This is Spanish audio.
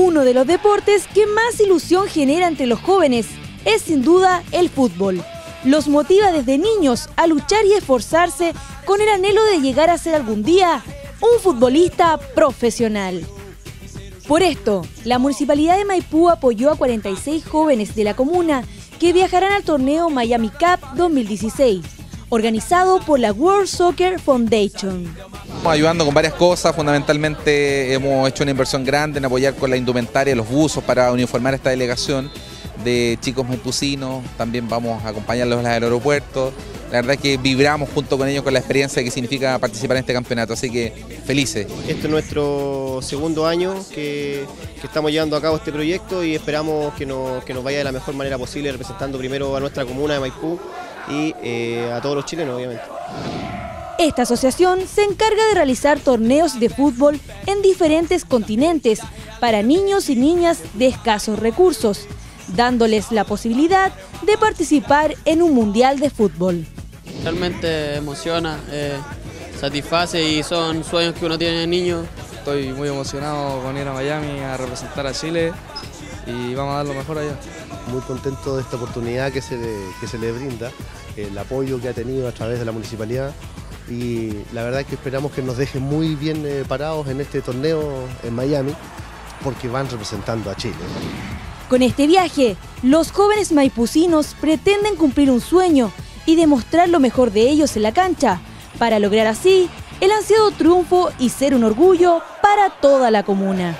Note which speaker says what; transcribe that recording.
Speaker 1: Uno de los deportes que más ilusión genera entre los jóvenes es sin duda el fútbol. Los motiva desde niños a luchar y esforzarse con el anhelo de llegar a ser algún día un futbolista profesional. Por esto, la Municipalidad de Maipú apoyó a 46 jóvenes de la comuna que viajarán al torneo Miami Cup 2016, organizado por la World Soccer Foundation.
Speaker 2: Estamos ayudando con varias cosas, fundamentalmente hemos hecho una inversión grande en apoyar con la indumentaria, los buzos para uniformar esta delegación de chicos maipucinos, también vamos a acompañarlos al aeropuerto. La verdad es que vibramos junto con ellos con la experiencia que significa participar en este campeonato, así que felices.
Speaker 3: Este es nuestro segundo año que, estamos llevando a cabo este proyecto y esperamos que nos, que nos vaya de la mejor manera posible representando primero a nuestra comuna de Maipú y eh, a todos los chilenos obviamente.
Speaker 1: Esta asociación se encarga de realizar torneos de fútbol en diferentes continentes para niños y niñas de escasos recursos, dándoles la posibilidad de participar en un mundial de fútbol.
Speaker 4: Realmente emociona, eh, satisface y son sueños que uno tiene de niño.
Speaker 5: Estoy muy emocionado con ir a Miami a representar a Chile y vamos a dar lo mejor allá.
Speaker 6: Muy contento de esta oportunidad que se que se le brinda, el apoyo que ha tenido a través de la municipalidad y la verdad es que esperamos que nos dejen muy bien eh, parados en este torneo en Miami porque van representando a Chile.
Speaker 1: Con este viaje, los jóvenes maipucinos pretenden cumplir un sueño y demostrar lo mejor de ellos en la cancha, para lograr así el ansiado triunfo y ser un orgullo para toda la comuna.